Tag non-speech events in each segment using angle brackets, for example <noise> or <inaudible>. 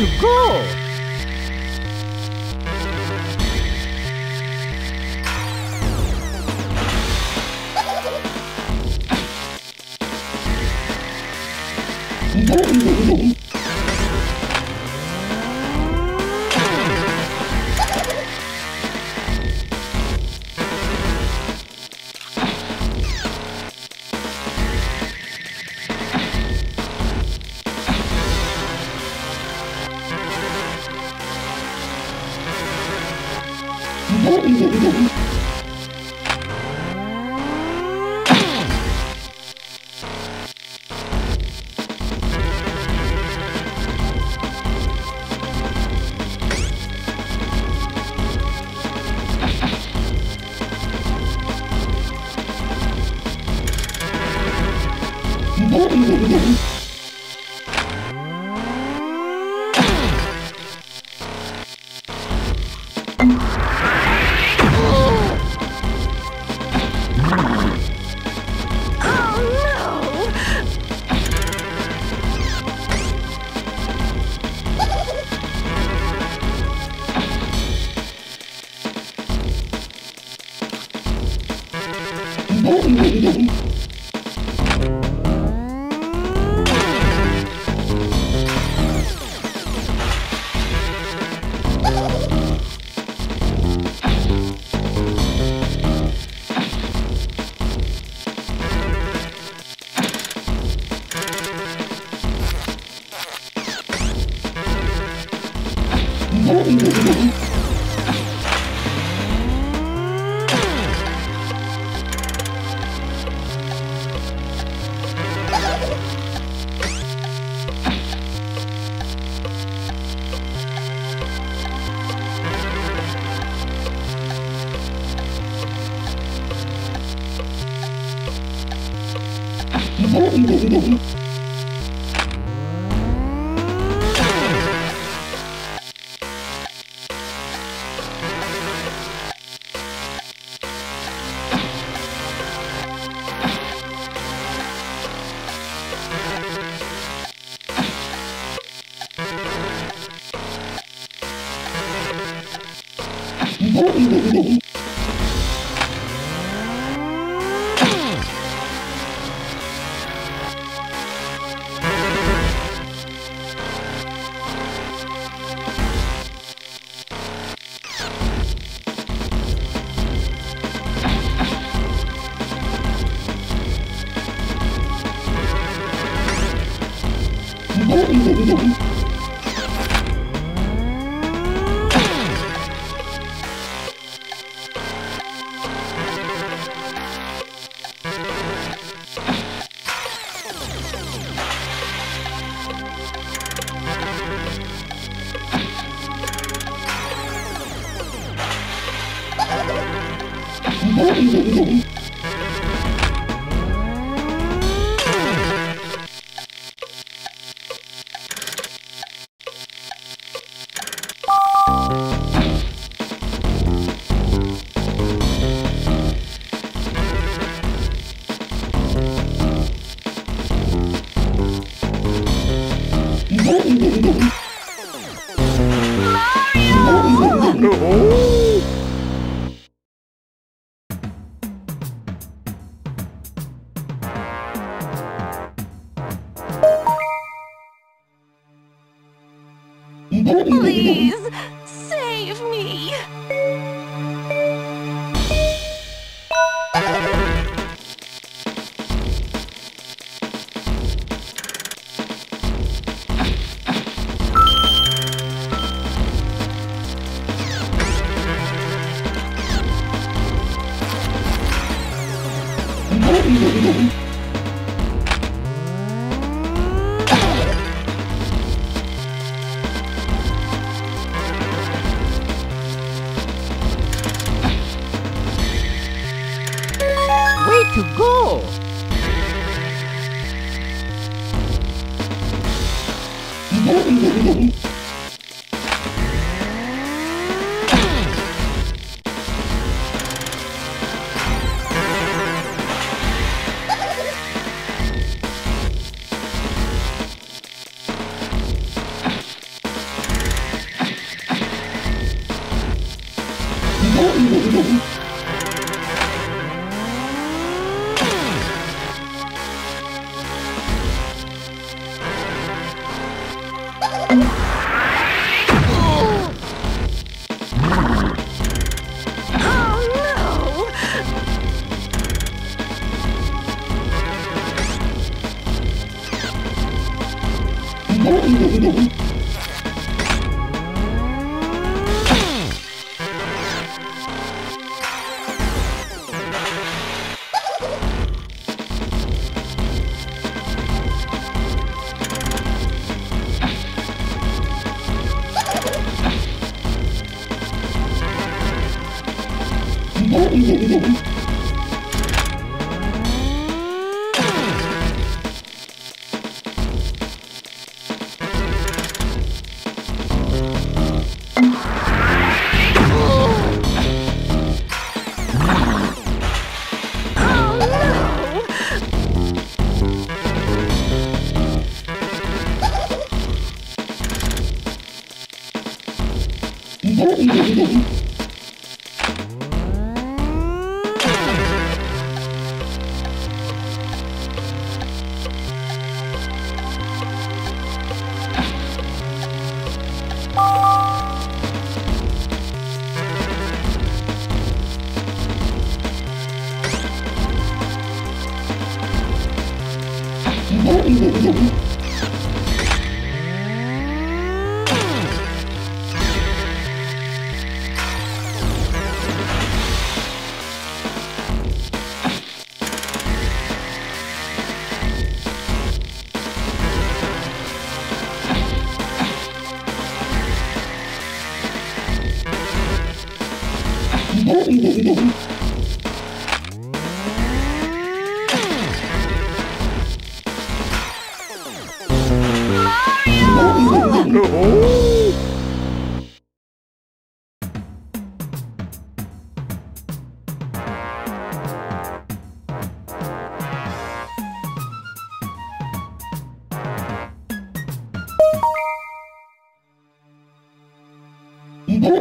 to go! Oh, my God. <laughs> Woo! Oh, Please, save me! go! <laughs> Oh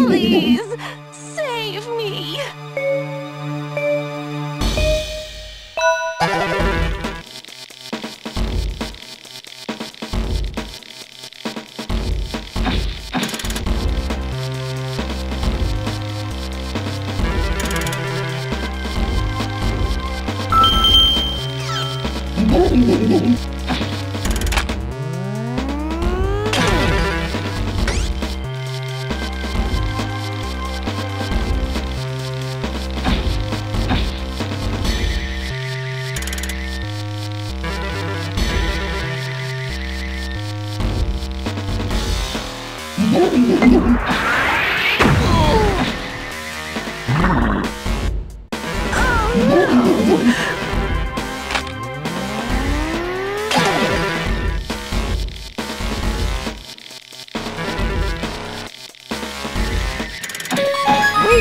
Please, save me.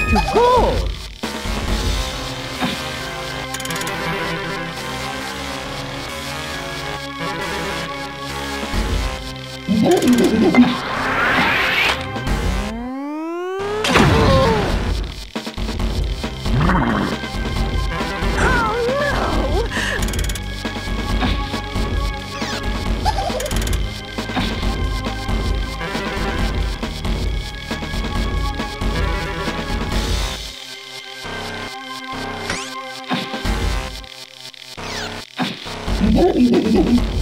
To go! Oh ハハハハ!